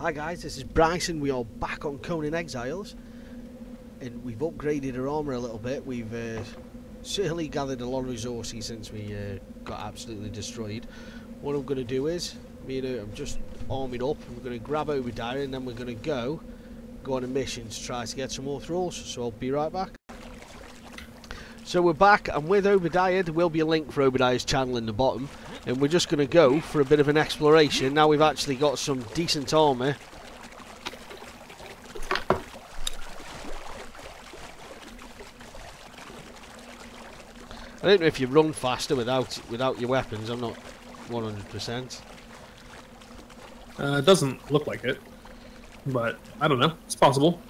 Hi guys, this is Bryson. We are back on Conan Exiles, and we've upgraded our armour a little bit. We've uh, certainly gathered a lot of resources since we uh, got absolutely destroyed. What I'm going to do is, me and I'm just arming up. We're going to grab Obediah, and then we're going to go go on a mission to try to get some more thralls. So I'll be right back. So we're back, and with Obediah, there will be a link for Obediah's channel in the bottom and we're just going to go for a bit of an exploration. Now we've actually got some decent armour. I don't know if you run faster without without your weapons. I'm not 100%. Uh, it doesn't look like it, but I don't know. It's possible.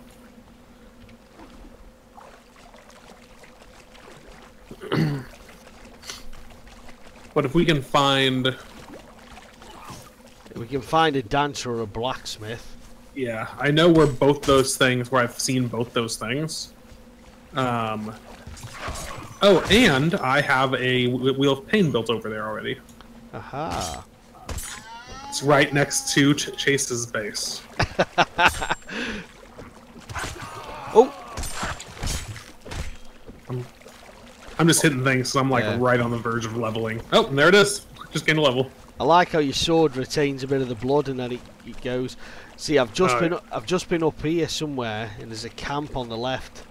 But if we can find... We can find a dancer or a blacksmith. Yeah, I know where both those things, where I've seen both those things. Um... Oh, and I have a Wheel of Pain built over there already. Aha. It's right next to Ch Chase's base. oh! I'm I'm just hitting things, so I'm like yeah. right on the verge of leveling. Oh, there it is. Just gained a level. I like how your sword retains a bit of the blood and then it, it goes. See, I've just been I've just been up here somewhere, and there's a camp on the left.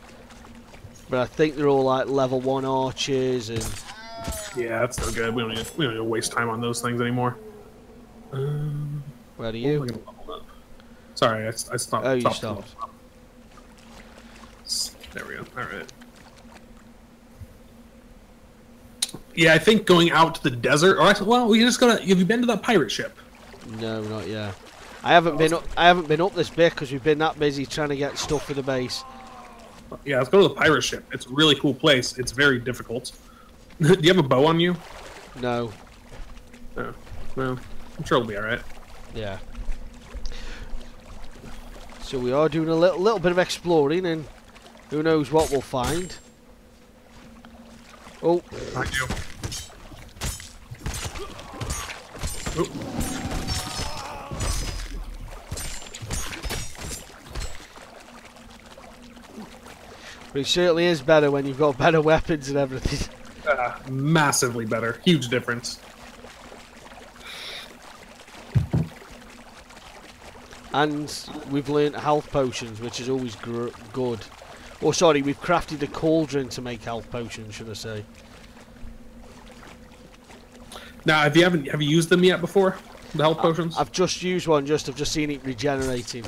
But I think they're all like level one archers and. Yeah, that's no good. We don't need to, we don't need to waste time on those things anymore. Um, Where are you? Sorry, I, I stopped. Oh, you stopped. stopped. There we go. All right. Yeah, I think going out to the desert. Or well, we just gotta. Have you been to that pirate ship? No, not yet. I haven't been up. I haven't been up this bit because we've been that busy trying to get stuff for the base. Yeah, let's go to the pirate ship. It's a really cool place. It's very difficult. Do you have a bow on you? No. Oh, well, I'm sure it'll be all right. Yeah. So we are doing a little little bit of exploring, and who knows what we'll find. Oh. I do. Oh. But it certainly is better when you've got better weapons and everything. Uh, massively better. Huge difference. And we've learnt health potions, which is always good. Oh, sorry, we've crafted a cauldron to make health potions, should I say. Now, have you haven't have you used them yet before? The health potions? I've just used one, just I've just seen it regenerating.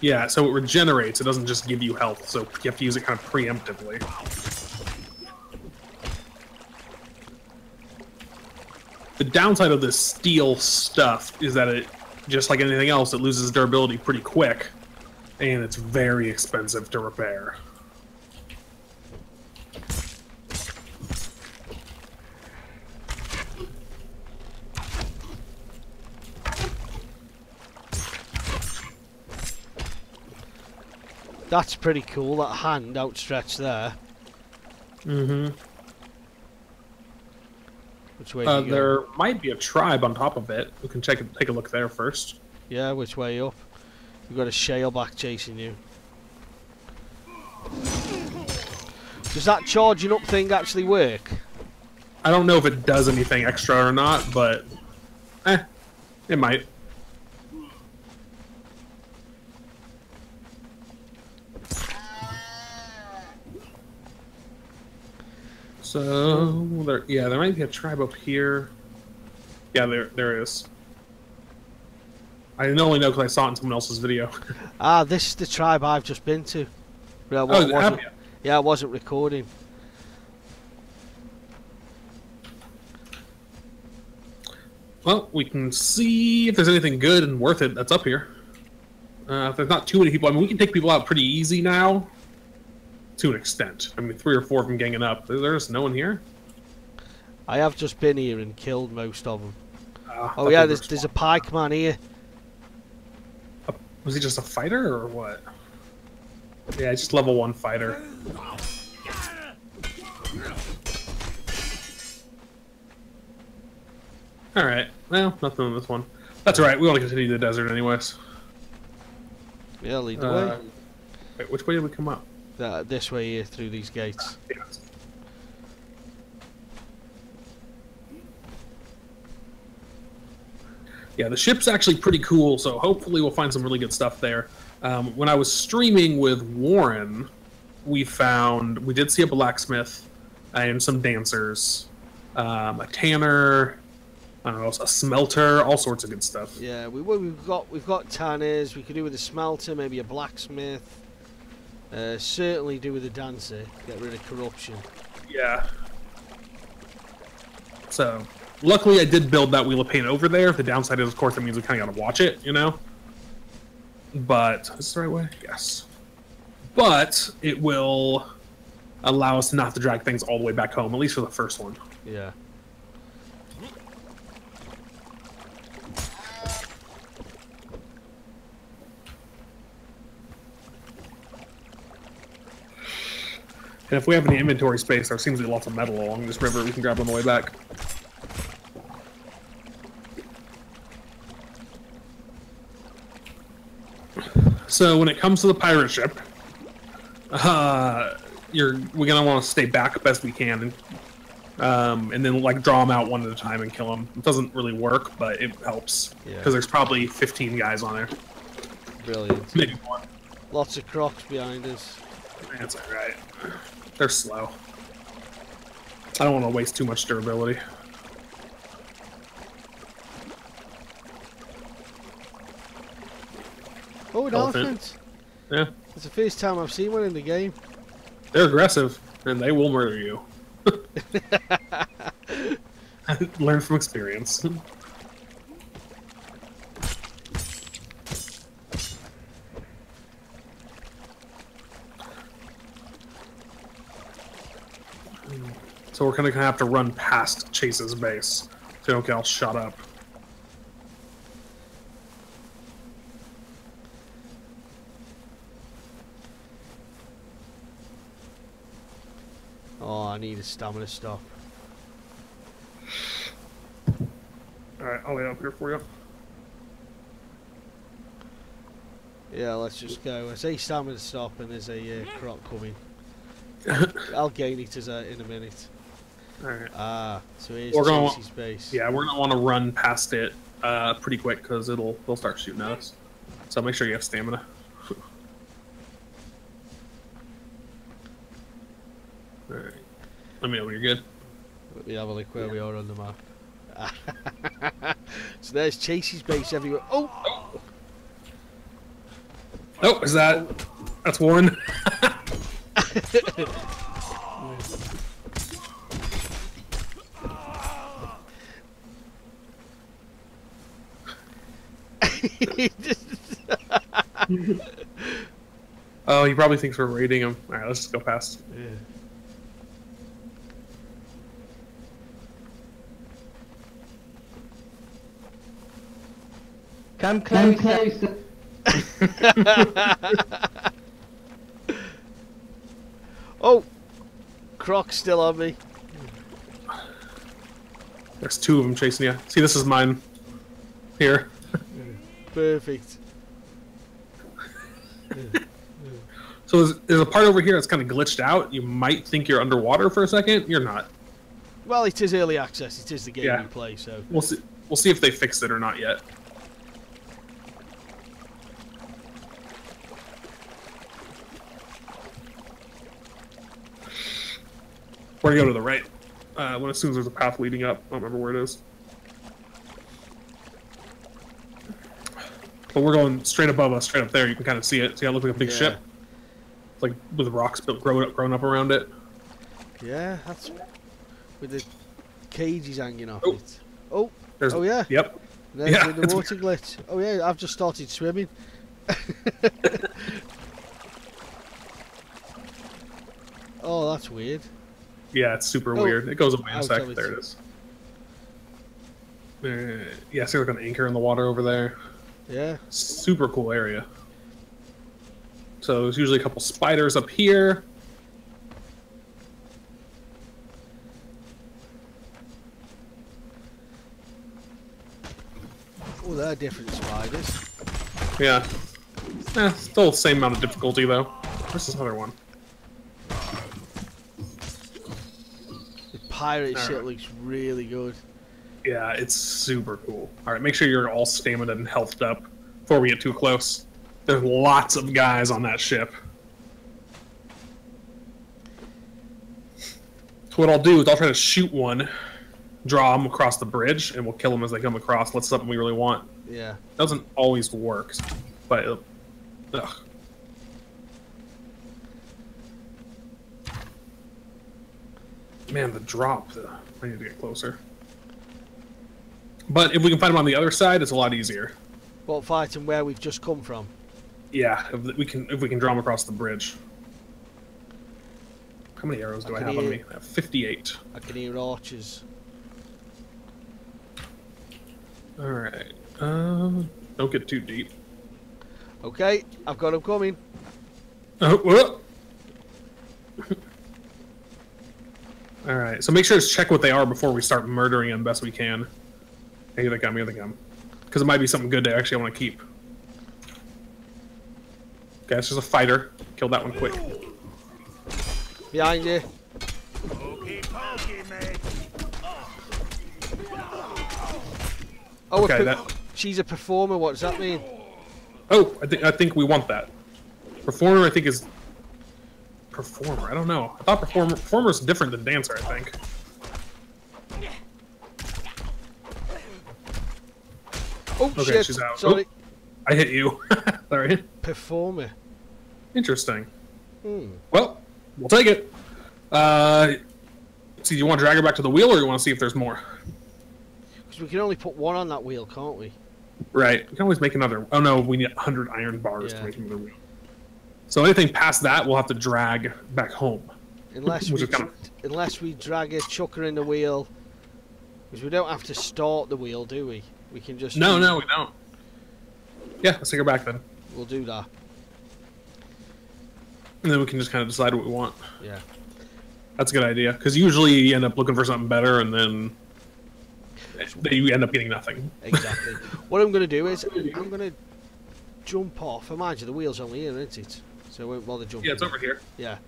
Yeah, so it regenerates, it doesn't just give you health, so you have to use it kind of preemptively. The downside of this steel stuff is that it, just like anything else, it loses durability pretty quick, and it's very expensive to repair. That's pretty cool, that hand outstretched there. Mm-hmm. Which way uh, There might be a tribe on top of it. We can check take a look there first. Yeah, which way up? We've got a shaleback chasing you. Does that charging up thing actually work? I don't know if it does anything extra or not, but eh, it might. So there, yeah, there might be a tribe up here. Yeah, there, there is. I only know because I saw it in someone else's video. ah, this is the tribe I've just been to. Yeah, well, oh, wasn't, yeah, I wasn't recording. Well, we can see if there's anything good and worth it that's up here. Uh, if there's not too many people, I mean, we can take people out pretty easy now to an extent. I mean, three or four of them ganging up. There's no one here. I have just been here and killed most of them. Uh, oh yeah, there's, there's a pike man here. Uh, was he just a fighter or what? Yeah, just level one fighter. Alright, well, nothing on this one. That's alright, we want to continue the desert anyways. Yeah, lead the Uh, way. wait, which way did we come up? That, this way here through these gates. Yeah, the ship's actually pretty cool, so hopefully we'll find some really good stuff there. Um, when I was streaming with Warren, we found we did see a blacksmith and some dancers, um, a tanner, I don't know, a smelter, all sorts of good stuff. Yeah, we we've got we've got tanners. We could do with a smelter, maybe a blacksmith. Uh, certainly do with the dancer. Get rid of corruption. Yeah. So, luckily, I did build that wheel of pain over there. The downside is, of course, that means we kind of got to watch it, you know. But is this the right way? Yes. But it will allow us not to drag things all the way back home, at least for the first one. Yeah. And if we have any inventory space, there seems to be lots of metal along this river we can grab on the way back. So when it comes to the pirate ship, uh, you're we're gonna want to stay back best we can, and, um, and then like draw them out one at a time and kill them. It doesn't really work, but it helps Yeah. because there's probably 15 guys on there, Brilliant. maybe more. Lots of crocs behind us. That's alright. They're slow. I don't want to waste too much durability. Oh, elephant. Yeah, It's the first time I've seen one in the game. they're aggressive, and they will murder you. Learn from experience. So we're gonna have to run past Chase's base, so don't get all shot up. Oh, I need a stamina stop. Alright, I'll lay up here for you. Yeah, let's just go. I say stamina stop, and there's a uh, croc coming. I'll gain it as in a minute. Alright. Ah, so here's We're gonna- Chasey's base. Yeah, we're gonna want to run past it uh, pretty quick because it'll they'll start shooting at us. So make sure you have stamina. Alright. Let me know when you're good. Let me have a look where we are on the map. so there's Chasey's base everywhere. Oh! Oh, is that that's Warren? oh, he probably thinks we're raiding him. Alright, let's just go past. Yeah. Come closer. oh! Croc's still on me. There's two of them chasing you. See, this is mine. Here. Perfect. So there's, there's a part over here that's kind of glitched out. You might think you're underwater for a second. You're not. Well, it is early access. It is the game Yeah. we play, so We'll see. We'll see if they fixed it or not yet. We're gonna go to the right. Uh, when as soon as there's a path leading up, I don't remember where it is. But we're going straight above us, straight up there. You can kind of see it. See how it looks like a big Yeah. ship, It's like with rocks built, growing up, grown up around it. yeah, that's with the cages hanging off Oh. it. Oh, There's, oh yeah, Yep. there's Yeah, the water glitch. Oh yeah, I've just started swimming. oh, that's weird. Yeah, it's super Oh, weird. It goes away in a sec. There it is. Uh, yeah, see like an anchor in the water over there. Yeah. Super cool area. So there's usually a couple spiders up here. Oh, they're different spiders. Yeah. Eh, still the same amount of difficulty though. Where's this other one? The pirate shit Alright. looks really good. Yeah, it's super cool. All right, make sure you're all stamina and healthed up before we get too close. There's lots of guys on that ship. So what I'll do is I'll try to shoot one, draw them across the bridge, and we'll kill them as they come across. That's something we really want. Yeah. Doesn't always work, but ugh. Man, the drop. I need to get closer. But if we can find them on the other side, it's a lot easier. What fighting where we've just come from? Yeah, if we can if we can draw them across the bridge. How many arrows do I, I have on me? I have 58. I can hear archers. All right. Uh, don't get too deep. Okay, I've got them coming. Oh, whoa. All right. So make sure to check what they are before we start murdering them best we can. Here they come. Here they come. Because it might be something good to actually want to keep. Okay, it's just a fighter. Killed that one quick. Behind you. Pokey pokey, mate. Oh, Okay, that- she's a performer. What does that mean? Oh, I think I think we want that. Performer, I think is performer. I don't know. I thought performer performer is different than dancer. I think. Oh Okay, shit! she's out. Sorry, I hit you. Sorry. performer. Interesting. Hmm. Well, we'll take it. Uh, see, do you want to drag her back to the wheel, or you want to see if there's more? Because we can only put one on that wheel, can't we? Right. We can always make another. Oh no, we need 100 iron bars Yeah. to make another wheel. So anything past that, we'll have to drag back home. Unless we is kind dr- unless we drag a chucker in the wheel, because we don't have to start the wheel, do we? We can just No, no, we don't. Yeah, let's take her back then, We'll do that. and then we can just kind of decide what we want. Yeah. That's a good idea because usually you end up looking for something better, and then then you end up getting nothing. Exactly. what I'm going to do is I'm going to jump off. You, the wheel's only here, isn't it? So I won't bother jumping. Yeah, it's over here. Yeah.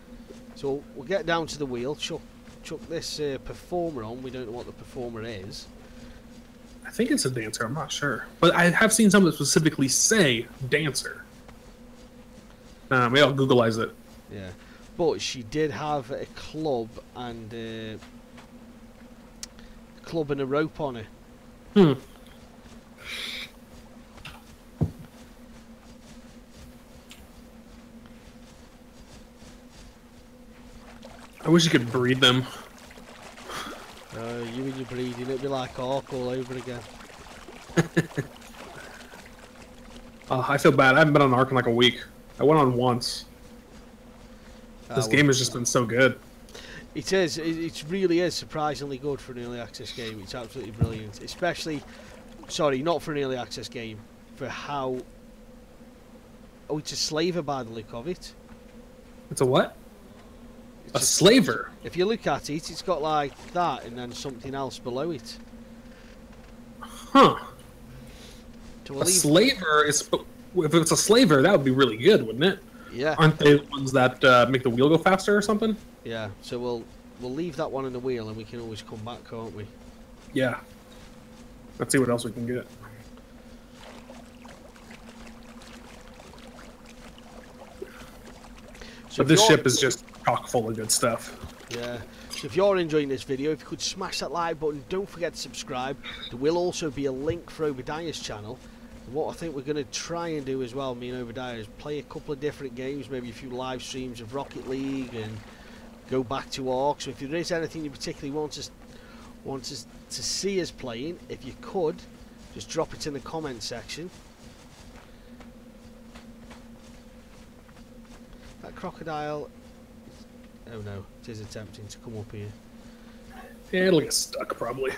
So we'll get down to the wheel, chuck, chuck this uh, performer on. We don't know what the performer is. I think it's a dancer. I'm not sure, but I have seen some that specifically say dancer. Uh, maybe I'll Googleize it. Yeah. But she did have a club and a club and a rope on her. Hmm. I wish you could breed them. Uh, you and your breeding, it'd be like Ark all over again. Uh, I feel bad. I haven't been on Ark in like a week. I went on once. This game has just been so good. It is. It, it really is surprisingly good for an early access game. It's absolutely brilliant, especially. Sorry, not for an early access game. For how. Oh, it's a slaver by the look of it. It's a what? It's A just- slaver. If you look at it, it's got like that and then something else below it. Huh. To A slaver is. If it's a slaver, that would be really good, wouldn't it? yeah, Aren't they the ones that uh, make the wheel go faster or something? yeah. So we'll we'll leave that one in the wheel and we can always come back, can't we? Yeah. Let's see what else we can get. So But this ship is just chock full of good stuff. Yeah. So if you're enjoying this video, if you could smash that like button, don't forget to subscribe. There will also be a link for Obediah's channel. What I think we're going to try and do as well, me and Obediah, is play a couple of different games, maybe a few live streams of Rocket League and go back to Ark. So if there is anything you particularly want us want us to see us playing, if you could, just drop it in the comment section. That crocodile Oh no, it is attempting to come up here. Yeah, it'll get stuck probably.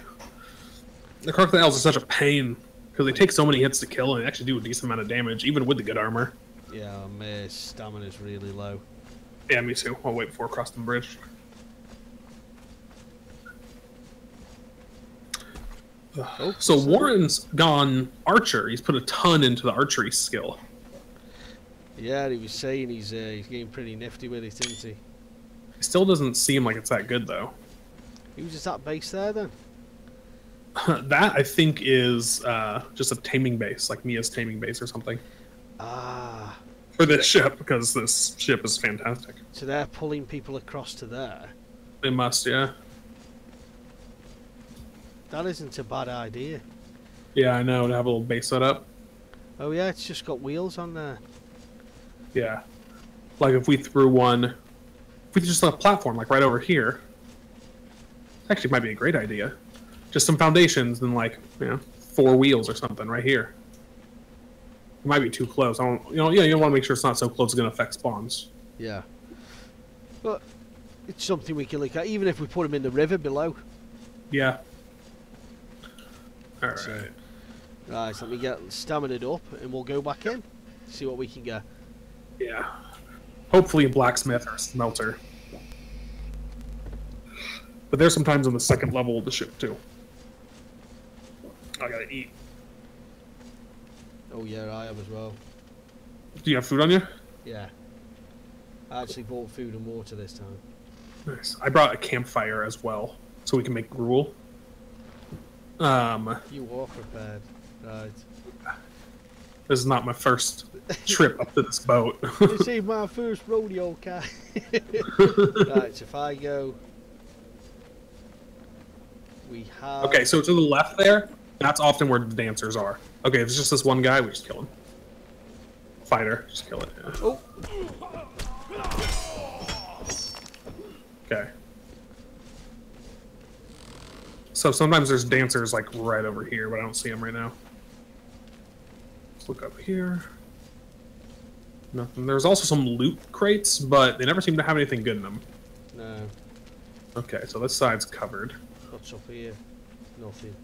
The crocodiles are such a pain because they take so many hits to kill and they actually do a decent amount of damage, even with the good armor. Yeah, my stamina's really low. Yeah, me too. I'll wait before crossing the bridge. Oh, So Warren's gone archer. He's put a ton into the archery skill. Yeah, he was saying he's uh, he's getting pretty nifty with it, isn't he? Still doesn't seem like it's that good though. Who's just that base there then. that I think is uh, just a taming base, like Mia's taming base or something, Ah, for this ship because this ship is fantastic. so they're pulling people across to there. They must, yeah, That isn't a bad idea. yeah. I know to have a little base set up. Oh yeah, it's just got wheels on there. Yeah, like if we threw one, we just a platform like right over here, actually might be a great idea. Just some foundations and like you know four wheels or something right here. It might be too close. I don't, you know, yeah, you want to make sure it's not so close it's going to affect spawns. Yeah. But it's something we can look at, even if we put them in the river below. Yeah. All right. So- Right, so let me get stamina up and we'll go back in. See what we can get. Yeah. Hopefully a blacksmith or a smelter. But there's sometimes on the second level of the ship too. I gotta eat. Oh yeah, I have as well. Do you have food on you? Yeah. I actually bought food and water this time. Nice. I brought a campfire as well, so we can make gruel. Um, You are prepared. Right. This is not my first trip up to this boat. this is my first rodeo car. right, so if I go. We have. okay, so to the left there, that's often where the dancers are. Okay, if it's just this one guy, we just kill him. Fighter, just kill it. yeah. Oh, Okay. So sometimes there's dancers like right over here, but I don't see them right now. Let's look up here. Nothing. There's also some loot crates, but they never seem to have anything good in them. no. Okay, so this side's covered. What's up here? Nothing.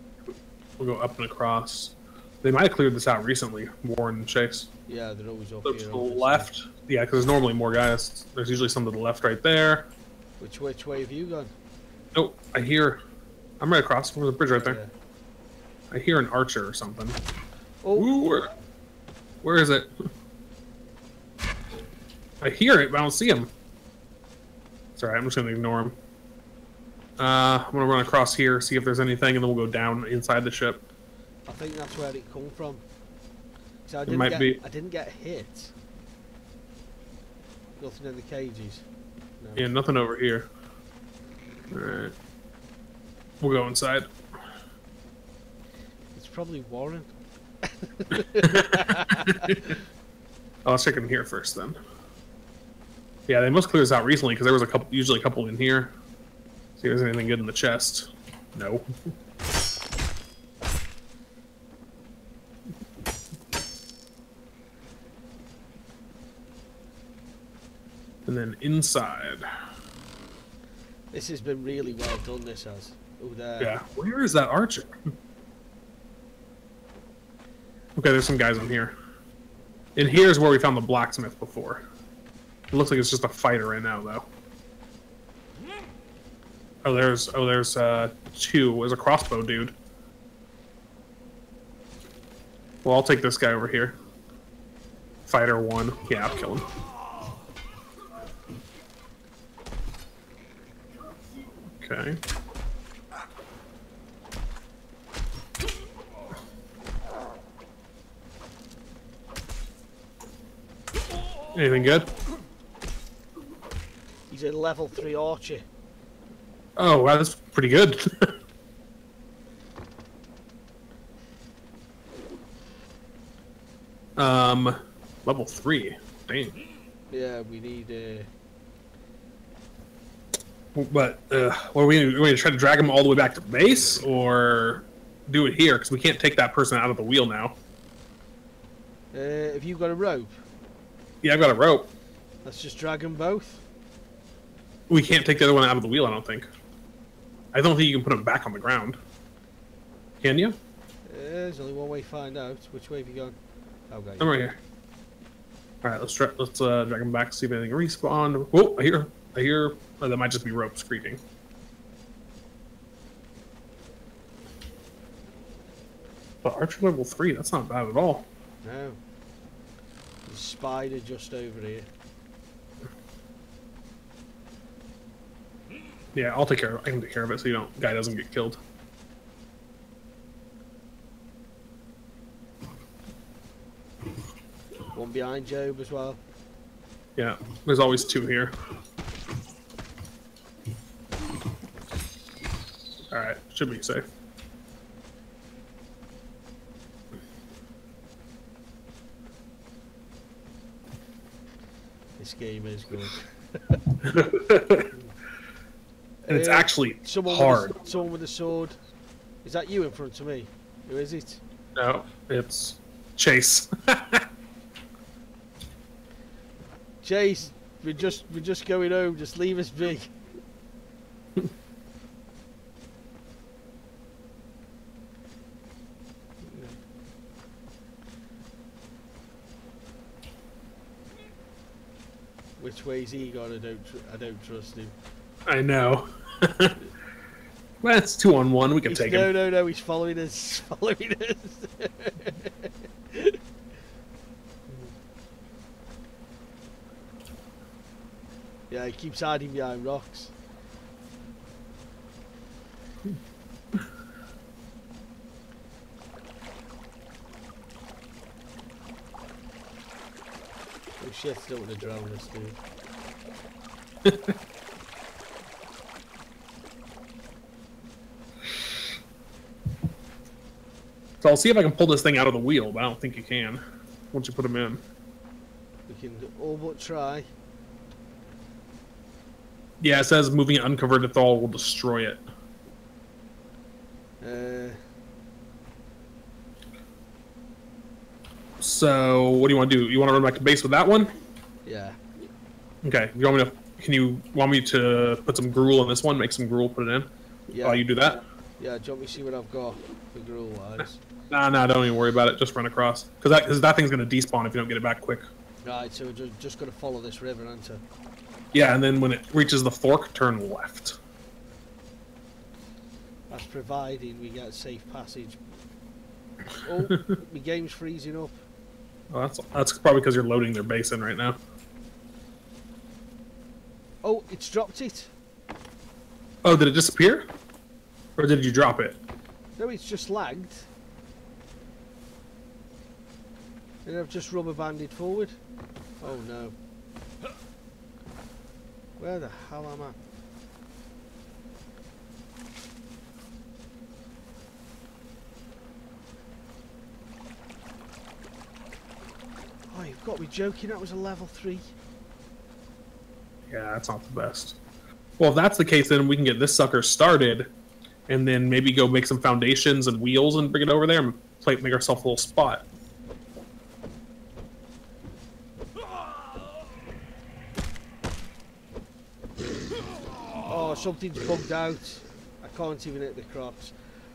We'll go up and across. They might have cleared this out recently, Warren and Chase. Yeah, they're always up So here. to the left, yeah, because there's normally more guys. There's usually some to the left right there. Which which way have you gone? Oh, I hear. I'm right across from the bridge right there. Yeah. I hear an archer or something. Oh, Ooh, where, is it? I hear it, but I don't see him. Sorry, I'm just gonna ignore him. Uh, I'm gonna run across here, see if there's anything, and then we'll go down inside the ship. I think that's where it come from. So I It didn't might get, be. I didn't get hit. Nothing in the cages. No. Yeah, nothing over here. Alright. We'll go inside. It's probably Warren. Let's check in here first then. Yeah, they must clear this out recently because there was a couple, usually a couple in here. See if there's anything good in the chest. No. And then inside. This has been really well done. This has. Oh, there. Yeah. Where is that archer? Okay, there's some guys in here. And here's where we found the blacksmith before. It looks like it's just a fighter right now, though. Oh, there's oh, there's uh two. There's a crossbow dude. Well, I'll take this guy over here. Fighter one. Yeah, I'll kill him. Okay. Anything good? He's a level three archer. Oh, wow, that's pretty good. um, level three. Dang. Yeah, we need. Uh, But uh, what are we, are we gonna try to drag him all the way back to base, or do it here? Because we can't take that person out of the wheel now. uh, have you got a rope? Yeah, I've got a rope. Let's just drag them both. We can't take the other one out of the wheel. I don't think. I don't think you can put them back on the ground. Can you? Uh, there's only one way to find out. Which way have you gone? Oh, got you. I'm right here. All right, let's let's uh, drag them back. See if anything respawned. Whoa! I hear. I hear. Oh, that might just be ropes creeping. But archer level three. That's not bad at all. No. Spider just over here. Yeah, I'll take care. Of, it. I can take care of it so you don't guy doesn't get killed. One behind Job as well. Yeah, there's always two here. All right, should be safe. This game is good. And it's Uh, actually someone hard. With a, someone with a sword. Is that you in front of me? Who is it? No, it's Chase. Chase, we're just we're just going home. Just leave us be. Which way's he gone? I don't I don't trust him. I know. well, it's two on one. We can He's- take no, him. no, no. no. He's following us. Following us. yeah, he keeps hiding behind rocks. Oh shit, I don't want to drown this dude. So I'll see if I can pull this thing out of the wheel, but I don't think you can once you put him in. We can all but try. Yeah, it says moving it unconverted thrall will destroy it. Uh, So what do you want to do? You want to run back to base with that one? yeah. Okay. You want me to? Can you want me to put some gruel in this one? Make some gruel, put it in. Yeah. Oh, you do that? Yeah, do you want me to see what I've got for gruel wise? Nah, nah. Don't even worry about it. Just run across because that because that thing's gonna despawn if you don't get it back quick. right, so we're ju- just going to follow this river, aren't we? Yeah, and then when it reaches the fork, turn left. That's providing we get safe passage. Oh, my game's freezing up. Oh, that's that's probably because you're loading their base in right now. Oh, it's dropped it. Oh, did it disappear? Or did you drop it? No, it's just lagged. And I've just rubber banded forward. Oh no. Where the hell am I? Oh, you've got me joking. That was a level three. Yeah, that's not the best. Well, if that's the case, then we can get this sucker started, and then maybe go make some foundations and wheels and bring it over there and play, make ourselves a little spot. Oh, something's bugged out. I can't even hit the crops.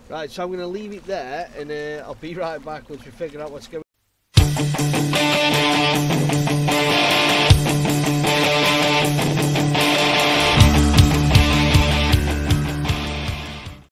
Right, so I'm going to leave it there, and uh, I'll be right back once we figure out what's going